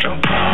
Don't.